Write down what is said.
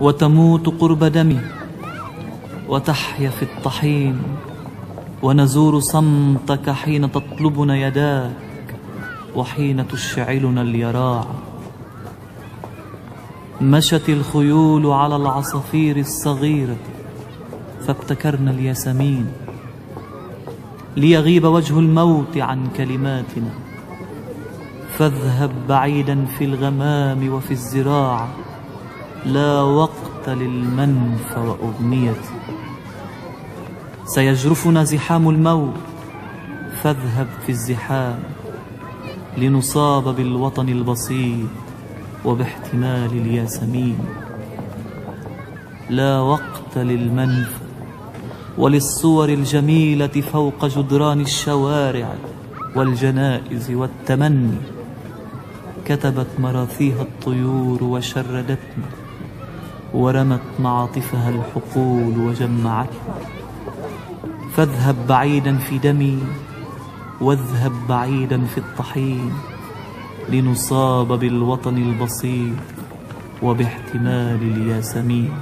وتموت قرب دمي وتحيا في الطحين ونزور صمتك حين تطلبنا يداك وحين تشعلنا اليراع. مشت الخيول على العصافير الصغيرة فابتكرنا الياسمين ليغيب وجه الموت عن كلماتنا. فاذهب بعيدا في الغمام وفي الزراعة لا وقت للمنف وأغنيتي سيجرفنا زحام الموت فاذهب في الزحام. لنصاب بالوطن البسيط وباحتمال الياسمين. لا وقت للمنف وللصور الجميلة فوق جدران الشوارع والجنائز والتمني. كتبت مراثيها الطيور وشردتنا. ورمت معاطفها الحقول وجمعتنا فاذهب بعيدا في دمي واذهب بعيدا في الطحين لنصاب بالوطن البسيط وباحتمال الياسمين.